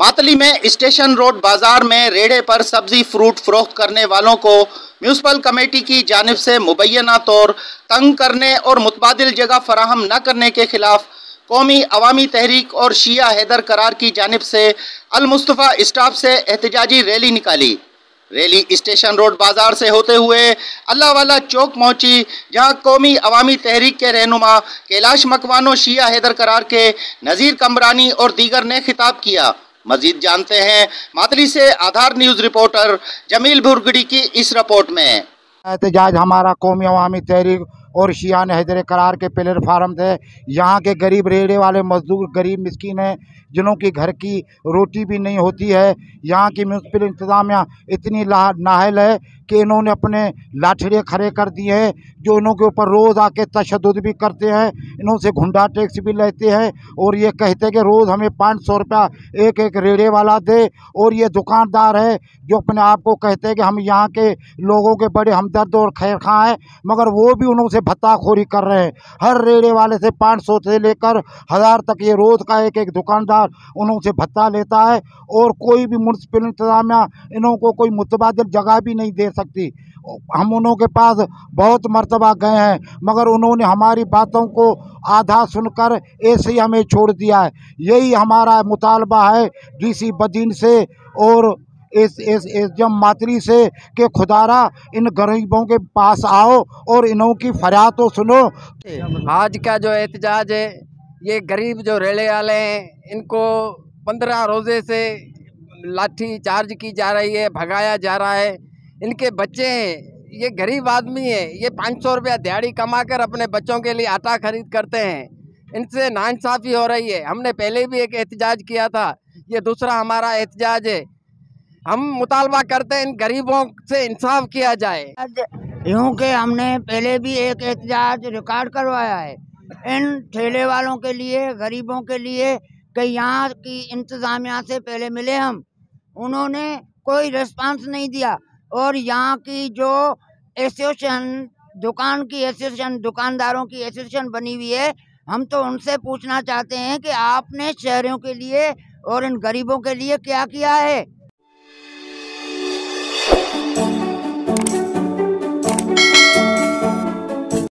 मातली में station road बाज़ार में रेड़े पर सब्ज़ी फ्रूट फरोख्त करने वालों को म्यूनसिपल कमेटी की जानब से मुबैना तौर, तंग करने और मुतबादल जगह फराहम न करने के खिलाफ कौमी अवामी तहरीक और शिया हैदर करार की जानब से अलमुस्तफ़ा स्टाफ से एहतजाजी रैली निकाली। रैली स्टेशन रोड बाज़ार से होते हुए अल्लाह वाला चौक पहुँची, जहाँ कौमी अवामी तहरीक के रहनुमा कैलाश मकवानो शिया हैदर करार के नज़ीर कमरानी और दीगर ने खिताब किया। मजीद जानते हैं। मातली से आधार न्यूज़ रिपोर्टर जमील भुरगड़ी की इस रिपोर्ट में। एहतजाज हमारा कौमी अवामी तहरीक और शियान हैदर करार के प्लेटफार्म थे। यहाँ के गरीब रेड़े वाले मजदूर, गरीब मस्किन हैं, जिन्हों की घर की रोटी भी नहीं होती है। यहाँ की म्यूनसिपल इंतज़ामिया इतनी नाहल है कि इन्होंने अपने लाठड़े खड़े कर दिए हैं, जो इन्हों के ऊपर रोज़ आके तशद भी करते हैं, इन्हों से घुंडा टैक्स भी लेते हैं, और ये कहते हैं कि रोज़ हमें पाँच सौ रुपया एक एक रेड़े वाला दे, और ये दुकानदार है, जो अपने आप को कहते हैं कि हम यहाँ के लोगों के बड़े हमदर्द और खैर खां हैं, मगर वो भी उन्हों से भत्ताखोरी कर रहे हैं। हर रेड़े वाले से पाँच सौ से लेकर हज़ार तक ये रोज़ का एक एक दुकानदार उन्हों से भत्ता लेता है, और कोई भी म्यूनसिपल इंतज़ामिया इन्हों को कोई मुतबाद जगह भी नहीं दे सकती हम उन्हों के पास बहुत मरतबा गए हैं, मगर उन्होंने हमारी बातों को आधा सुनकर ऐसे ही हमें छोड़ दिया है। यही हमारा मुतालबा है डीसी बदीन से और इस इस इस जम मातरी से कि खुदारा, इन गरीबों के पास आओ और इन्हों की फरियाद तो सुनो। आज का जो एहतजाज है, ये गरीब जो रेले वाले हैं, इनको पंद्रह रोज़े से लाठी चार्ज की जा रही है, भगाया जा रहा है। इनके बच्चे हैं, ये गरीब आदमी है, ये पाँच सौ रुपया दिहाड़ी कमा कर अपने बच्चों के लिए आटा खरीद करते हैं। इनसे नाइंसाफ़ी हो रही है। हमने पहले भी एक एहतजाज किया था, ये दूसरा हमारा एहतजाज है। हम मुतालबा करते हैं इन गरीबों से इंसाफ किया जाए। यूँ के हमने पहले भी एक एहतजाज रिकॉर्ड करवाया है। इन ठेले वालों के लिए, गरीबों के लिए कि यहाँ की इंतज़ामिया से पहले मिले हम, उन्होंने कोई रिस्पांस नहीं दिया। और यहाँ की जो एसोसिएशन दुकान की एसोसिएशन दुकानदारों की एसोसिएशन बनी हुई है, हम तो उनसे पूछना चाहते हैं कि आपने शहरों के लिए और इन गरीबों के लिए क्या किया है?